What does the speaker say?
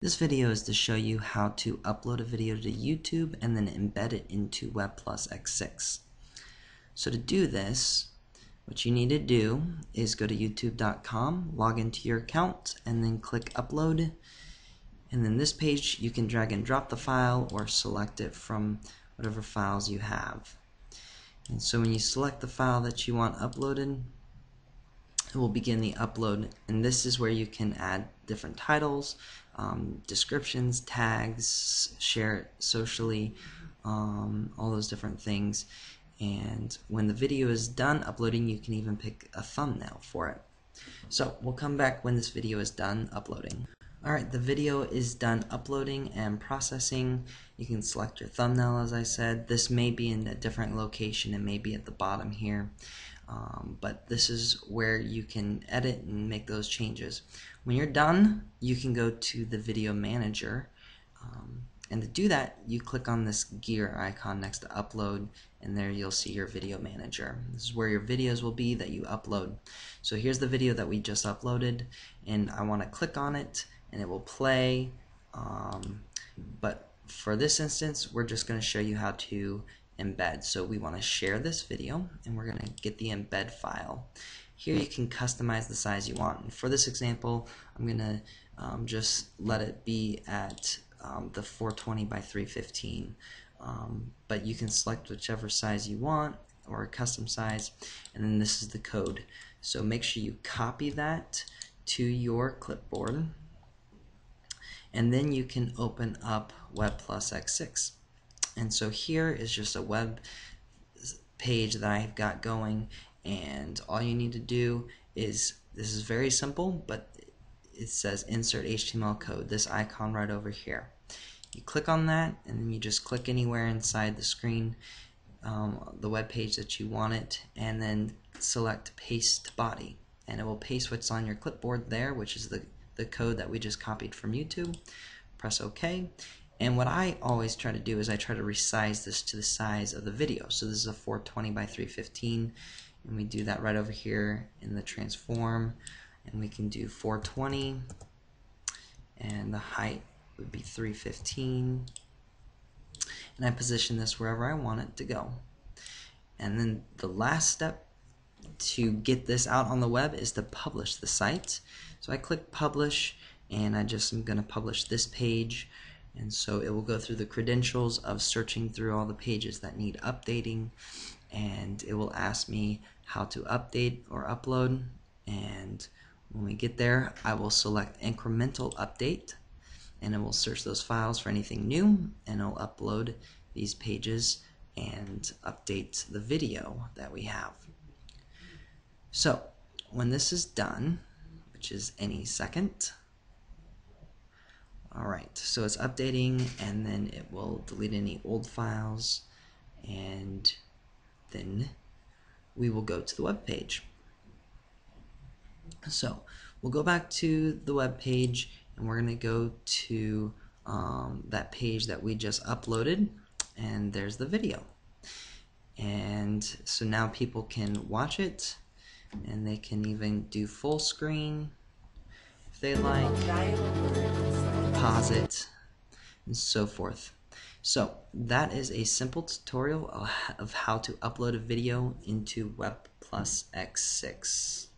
This video is to show you how to upload a video to YouTube and then embed it into Web Plus X6. So to do this, what you need to do is go to youtube.com, log into your account, and then click upload. And then this page, you can drag and drop the file or select it from whatever files you have. And so when you select the file that you want uploaded, it will begin the upload and this is where you can add different titles um, descriptions tags share it socially um, all those different things. And when the video is done uploading you can even pick a thumbnail for it. So we'll come back when this video is done uploading Alright, the video is done uploading and processing. You can select your thumbnail as I said. This may be in a different location. It may be at the bottom here. Um, but this is where you can edit and make those changes. When you're done, you can go to the video manager. Um, and to do that, you click on this gear icon next to upload and there you'll see your video manager. This is where your videos will be that you upload. So here's the video that we just uploaded and I want to click on it and it will play. Um, but for this instance, we're just going to show you how to embed. So we want to share this video and we're going to get the embed file. Here you can customize the size you want. And for this example, I'm going to um, just let it be at um, the 420 by 315. Um, but you can select whichever size you want or a custom size and then this is the code. So make sure you copy that to your clipboard and then you can open up Web Plus X6. And so here is just a web page that I've got going and all you need to do is this is very simple but it says insert HTML code this icon right over here you click on that and then you just click anywhere inside the screen um, the web page that you want it and then select paste body and it will paste what's on your clipboard there which is the the code that we just copied from YouTube. Press OK. And what I always try to do is I try to resize this to the size of the video. So this is a 420 by 315 and we do that right over here in the transform and we can do 420 and the height would be 315 and I position this wherever I want it to go. And then the last step to get this out on the web is to publish the site. So I click publish and I just am going to publish this page and so it will go through the credentials of searching through all the pages that need updating and it will ask me how to update or upload and when we get there I will select incremental update and it will search those files for anything new and it'll upload these pages and update the video that we have. So when this is done, which is any second, Alright, so it's updating and then it will delete any old files and then we will go to the web page. So we'll go back to the web page and we're going to go to um, that page that we just uploaded and there's the video. And so now people can watch it and they can even do full screen if they like, pause it, and so forth. So that is a simple tutorial of how to upload a video into Web Plus X6.